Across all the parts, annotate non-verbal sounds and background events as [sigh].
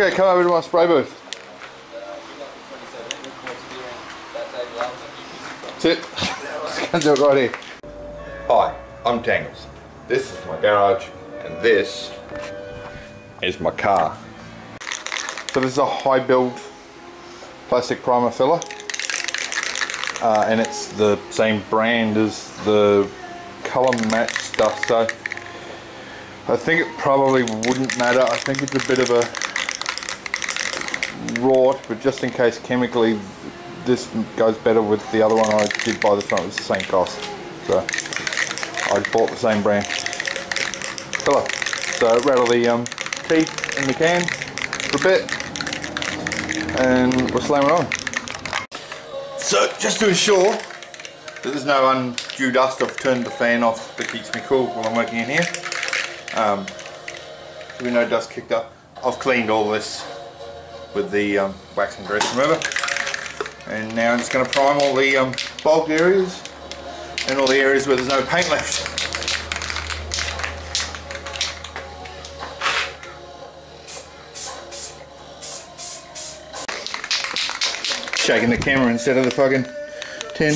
Okay, come over to my spray booth. That's [laughs] it. Just do it right here. Hi, I'm Tangles. This is my garage, and this is my car. So this is a high build plastic primer filler. Uh, and it's the same brand as the color match stuff so I think it probably wouldn't matter I think it's a bit of a wrought but just in case chemically this goes better with the other one I did buy this one it was the same cost so I bought the same brand filler so rattle the um, teeth in the can for a bit and we'll slam it on so just to ensure that there's no undue dust, I've turned the fan off that keeps me cool while I'm working in here. Um, there'll be no dust kicked up. I've cleaned all this with the um, wax and grease remover. And now I'm just going to prime all the um, bulk areas and all the areas where there's no paint left. shaking the camera instead of the fucking tin.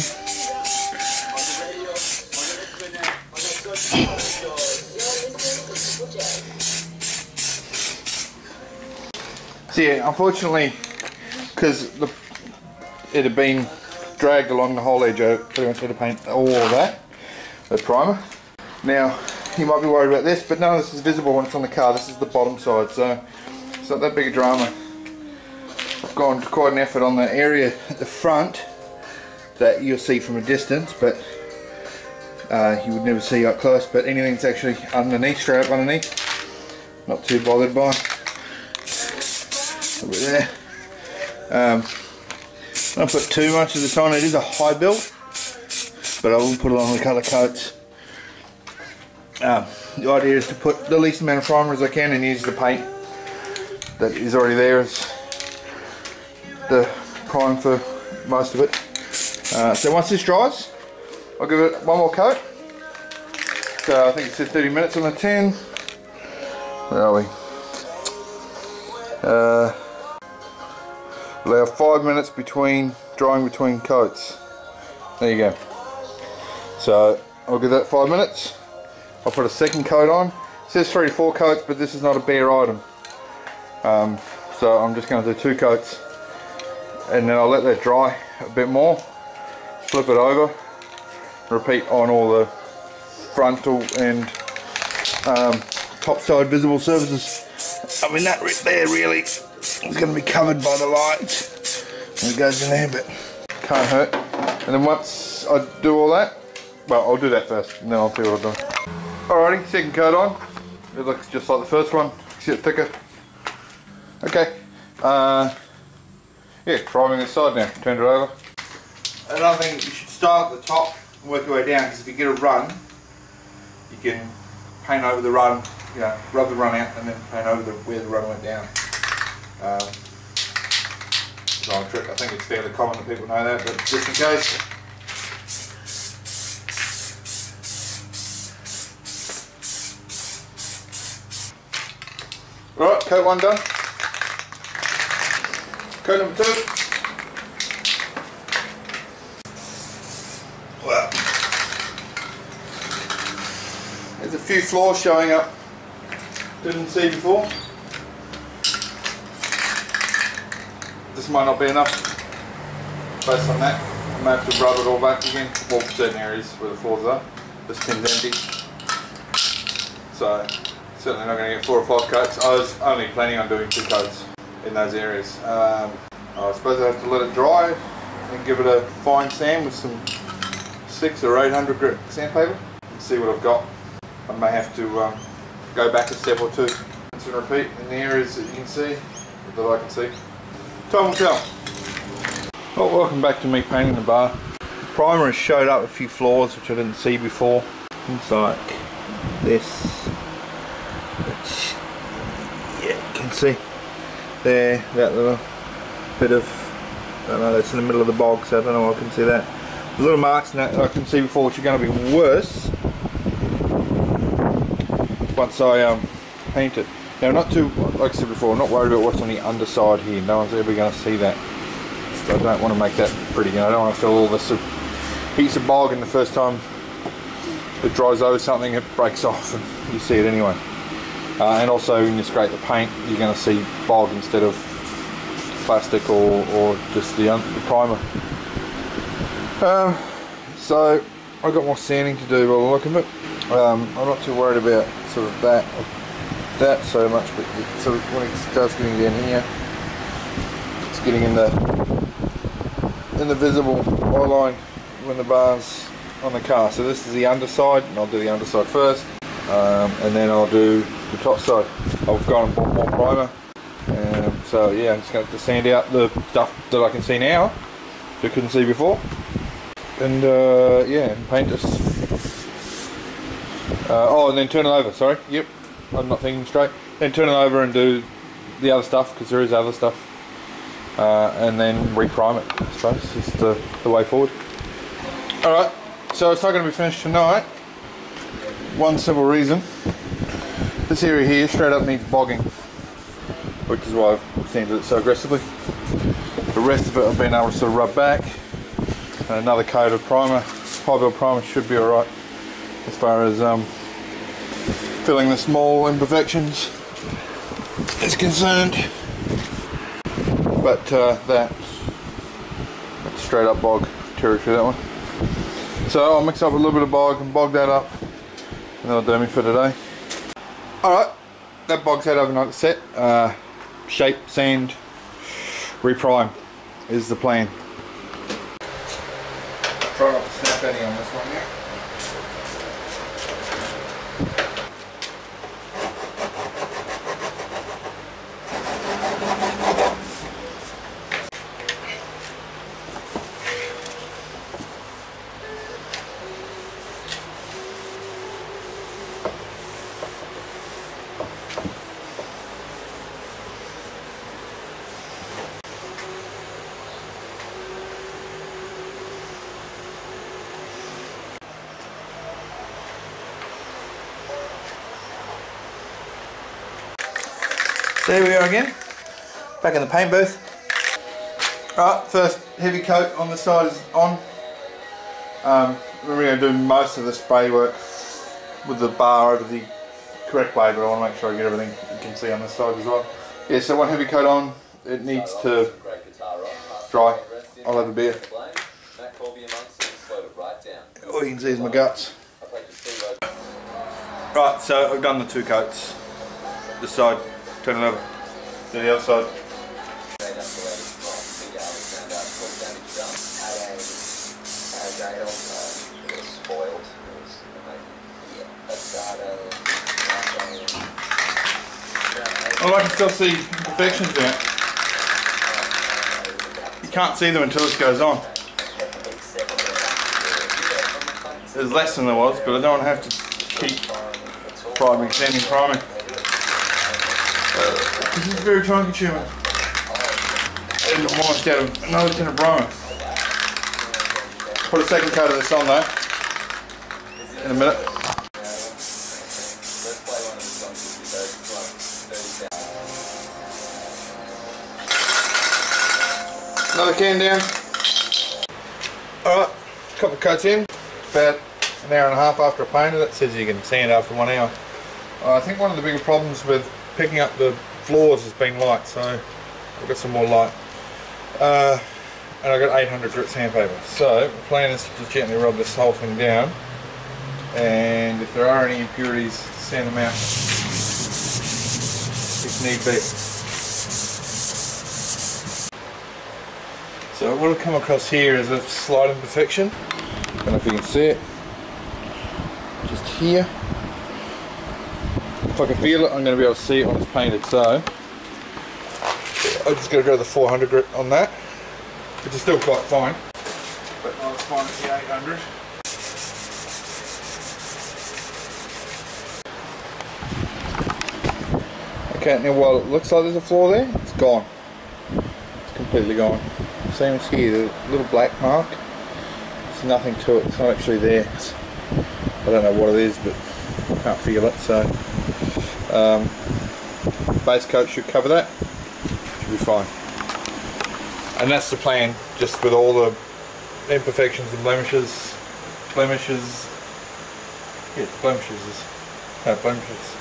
So yeah, unfortunately, because it had been dragged along the whole edge, I pretty much had to paint all that, the primer. Now, you might be worried about this, but none of this is visible when it's on the car. This is the bottom side, so it's not that big a drama. I've gone quite an effort on the area at the front that you'll see from a distance but uh, you would never see up close but anything that's actually underneath, straight up underneath not too bothered by there um, I don't put too much of this on, it is a high build but I will put it on the colour coats um, the idea is to put the least amount of primer as I can and use the paint that is already there as the prime for most of it. Uh, so once this dries, I'll give it one more coat. So I think it said 30 minutes on the tin. Where are we? Uh, allow five minutes between drying between coats. There you go. So I'll give that five minutes. I'll put a second coat on. It says three to four coats, but this is not a bare item. Um, so I'm just going to do two coats and then I'll let that dry a bit more flip it over repeat on all the frontal and um, top side visible surfaces I mean that right there really is going to be covered by the light. When it goes in there but can't hurt. And then once I do all that well I'll do that first and then I'll see what I've done. Alrighty second coat on. It looks just like the first one. Except thicker? Okay. Uh, yeah, priming this side now, Turned it over. Another thing, you should start at the top and work your way down because if you get a run, you can paint over the run, you know, rub the run out and then paint over the, where the run went down. Um, design trick, I think it's fairly common that people know that, but just in case. Alright, coat one done. Coat number two. Well, there's a few flaws showing up. Didn't see before. This might not be enough. Based on that, I may have to rub it all back again. Well, certain areas where the flaws are. This pin's empty. So, certainly not going to get four or five coats. I was only planning on doing two coats in those areas. Um, I suppose I have to let it dry and give it a fine sand with some six or eight hundred grit sandpaper and see what I've got. I may have to um, go back a step or two and repeat in the areas that you can see, that I can see. Tell. Well, welcome back to me painting the bar. Primer has showed up a few flaws which I didn't see before. Things like this, which, yeah, you can see there, that little bit of, I don't know, that's in the middle of the bog, so I don't know if I can see that. The little marks in that I can see before, which are going to be worse once I um, paint it. Now, not too, like I said before, not worried about what's on the underside here. No one's ever going to see that. So I don't want to make that pretty. You know, I don't want to fill all this piece of bog and the first time it dries over something, it breaks [laughs] off and you see it anyway. Uh, and also when you scrape the paint, you're going to see bog instead of plastic or, or just the, the primer. Um, so I've got more sanding to do by the look of it. Um, I'm not too worried about sort of that that so much, but of when it starts getting down here, it's getting in the in the visible eye line when the bar's on the car. So this is the underside, and I'll do the underside first, um, and then I'll do the top side. I've gone and bought more primer. Um, so yeah, I'm just going to sand out the stuff that I can see now, that I couldn't see before, and uh, yeah, paint this. Uh, oh, and then turn it over. Sorry. Yep, I'm not thinking straight. Then turn it over and do the other stuff because there is other stuff, uh, and then reprime it. I suppose is the the way forward. All right. So it's not going to be finished tonight. One simple reason. This area here straight up needs bogging, which is why I've sanded it so aggressively. The rest of it I've been able to sort of rub back. And another coat of primer, high build primer should be alright as far as um, filling the small imperfections is concerned. But uh, that, that's straight up bog territory that one. So I'll mix up a little bit of bog and bog that up and that'll do me for today. Alright, that bog's had overnight set. Uh, shape, sand, reprime is the plan. Try not to snap any on this one here. So here we are again, back in the paint booth. Right, first heavy coat on the side is on. Um, we're going to do most of the spray work with the bar over the correct way, but I want to make sure I get everything you can see on this side as well. Yeah, so one heavy coat on, it needs to dry. I'll have a beer. All you can see is my guts. Right, so I've done the two coats. This side Turn it over. To the other side. I can still see imperfections there. You can't see them until this goes on. There's less than there was, but I don't have to keep priming, sanding, priming. This is very time consuming. And more instead of another tin of brine. Put a second coat of this on though. In a minute. Another can down. Alright, a couple coats in. About an hour and a half after I painted it. says you can sand after one hour. I think one of the bigger problems with picking up the flaws has been light, so I've got some more light. Uh, and I've got 800 grit sandpaper. So the plan is to gently rub this whole thing down, and if there are any impurities, sand them out if need be. So what I've come across here is a slight imperfection. I don't know if you can see it. Just here. If I can feel it, I'm going to be able to see it when it's painted. So I'm just going to go to the 400 grit on that, which is still quite fine. But not as fine as the 800. Okay, now while it looks like there's a flaw there, it's gone. It's completely gone. Same as here, the little black mark. There's nothing to it. It's not actually there. It's, I don't know what it is, but I can't feel it. So um, base coat should cover that. Should be fine. And that's the plan, just with all the imperfections and blemishes, blemishes, yeah, blemishes, no, blemishes,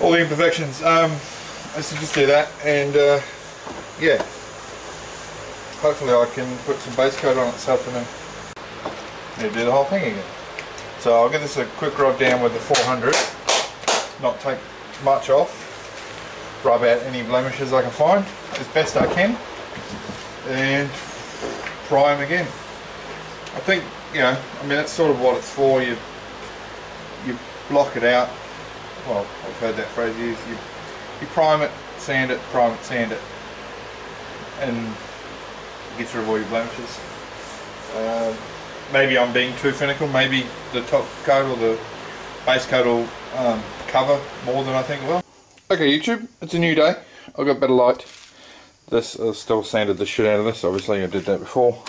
all the imperfections. Um, I should just do that, and uh, yeah, hopefully I can put some base coat on it this afternoon. Need to do the whole thing again. So I'll give this a quick rub down with the 400, not take much off, rub out any blemishes I can find as best I can, and prime again. I think, you know, I mean that's sort of what it's for, you you block it out, well I've heard that phrase used, you, you prime it, sand it, prime it, sand it, and get rid of all your blemishes. Um, maybe I'm being too finical, maybe the top coat or the base coat will um, cover more than I think it will. Okay YouTube, it's a new day, I've got better light. This is still sanded the shit out of this, obviously I did that before.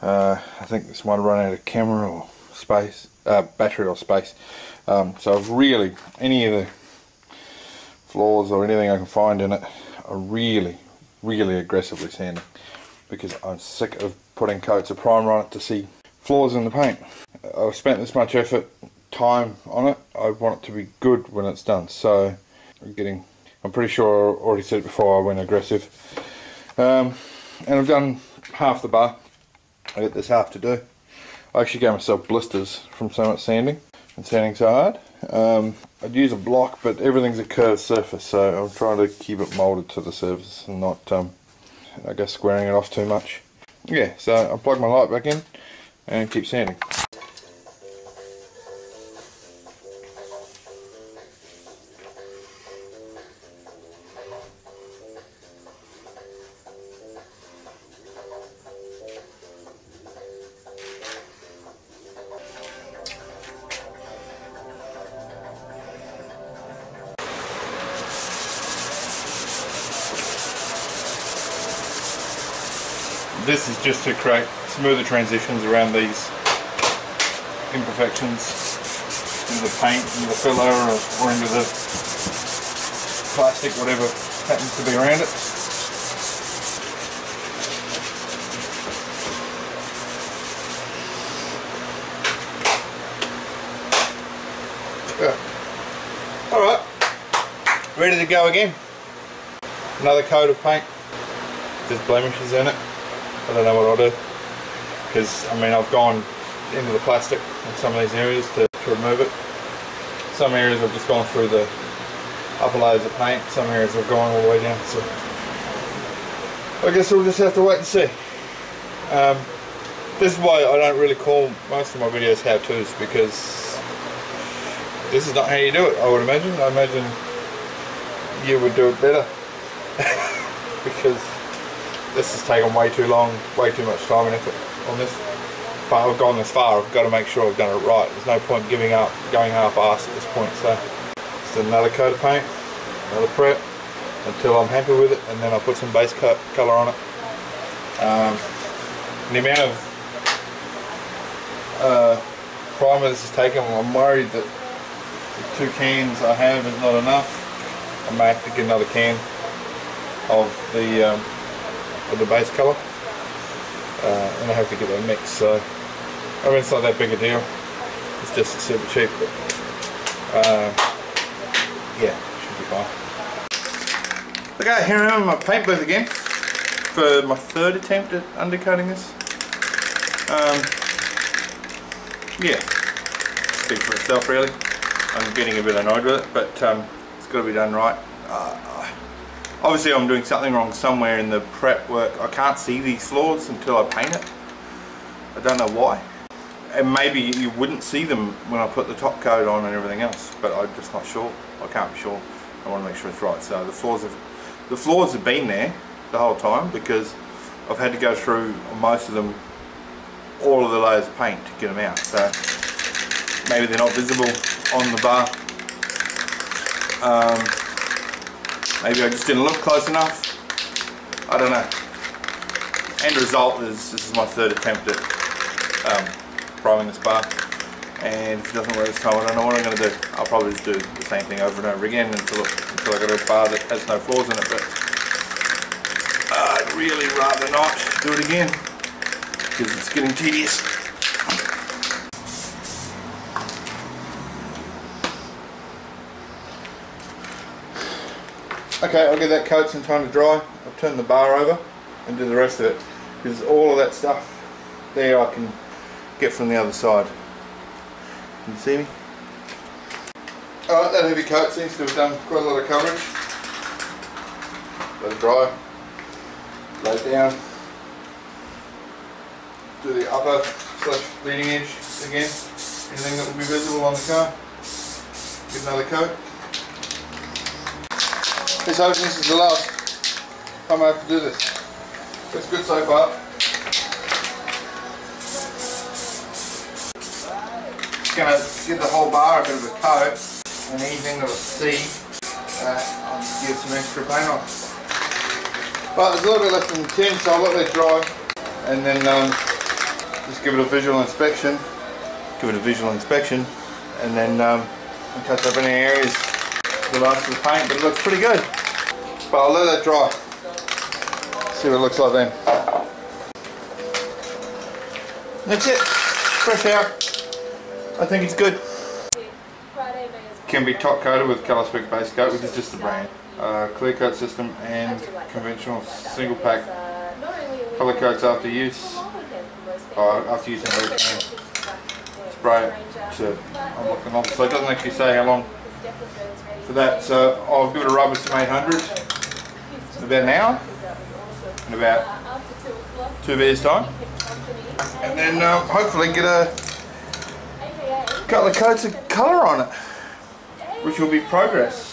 Uh, I think this might have run out of camera or space, uh, battery or space. Um, so I've really, any of the flaws or anything I can find in it, I really, really aggressively sanding because I'm sick of putting coats of primer on it to see flaws in the paint. I've spent this much effort, time on it, I want it to be good when it's done. So I'm getting, I'm pretty sure I already said it before I went aggressive. Um, and I've done half the bar. I got this half to do. I actually gave myself blisters from so much sanding and sanding so hard. Um, I'd use a block but everything's a curved surface so I'm trying to keep it moulded to the surface and not um, I guess squaring it off too much. Yeah, so I'll plug my light back in and keep sanding. This is just to create smoother transitions around these imperfections into the paint, into the filler or, or into the plastic, whatever happens to be around it. Yeah. Alright, ready to go again. Another coat of paint. There's blemishes in it. I don't know what I'll do because I mean I've gone into the plastic in some of these areas to, to remove it. Some areas I've just gone through the upper layers of paint, some areas I've gone all the way down so I guess we'll just have to wait and see. Um, this is why I don't really call most of my videos how-tos because this is not how you do it I would imagine. I imagine you would do it better [laughs] because this has taken way too long, way too much time and effort on this. But I've gone this far, I've got to make sure I've done it right. There's no point giving up, going half-assed at this point. So, just another coat of paint, another prep, until I'm happy with it, and then I'll put some base coat colour on it. Um, the amount of uh, primer this has taken, I'm worried that the two cans I have is not enough. I may have to get another can of the um, the base colour. Uh, and I have to get that mixed so I mean it's not that big a deal. It's just super cheap but uh, yeah should be fine. Okay here I am in my paint booth again for my third attempt at undercoating this. Um, yeah speak for itself really. I'm getting a bit annoyed with it but um, it's got to be done right. Uh, Obviously I'm doing something wrong somewhere in the prep work. I can't see these flaws until I paint it. I don't know why. And maybe you wouldn't see them when I put the top coat on and everything else, but I'm just not sure. I can't be sure. I want to make sure it's right. So the flaws have, the flaws have been there the whole time because I've had to go through most of them, all of the layers of paint to get them out. So maybe they're not visible on the bar. Um, Maybe I just didn't look close enough. I don't know. End result is this is my third attempt at um, priming this bar. And if it doesn't work this time, I don't know what I'm going to do. I'll probably just do the same thing over and over again until, until I get a bar that has no flaws in it. But I'd really rather not do it again because it's getting tedious. Okay, I'll get that coat some time to dry. I'll turn the bar over and do the rest of it because all of that stuff there I can get from the other side. Can you see me? Alright, that heavy coat seems to have done quite a lot of coverage. Let it dry. Lay it down. Do the upper slash leading edge again. Anything that will be visible on the car. Get another coat. Let's hope this is the last time I have to do this. It's good so far. Just gonna give the whole bar a bit of a coat and anything that I see uh, I'll give some extra paint on. But there's a little bit less than 10 so I'll let that dry and then um, just give it a visual inspection. Give it a visual inspection and then um, touch up any areas the last of the paint, but it looks pretty good. But I'll let that dry. See what it looks like then. That's it. Fresh out. I think it's good. Can be top coated with colour spec base coat, which is just the brand. Uh, clear coat system and conventional single pack colour coats after use. Uh, after using it, spray it to unlock the nozzle. So it doesn't actually say how long. For that, so I'll give it a rub with some 800 in about an hour, in about two beers time, and then uh, hopefully get a couple of coats of colour on it, which will be progress.